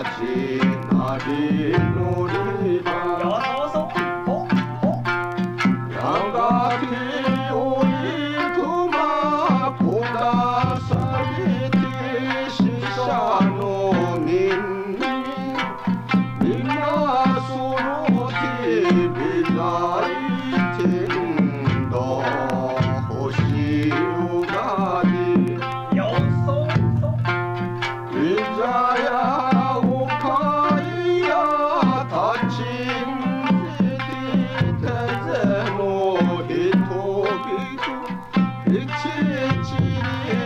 Nachi Nadi Nuri 一日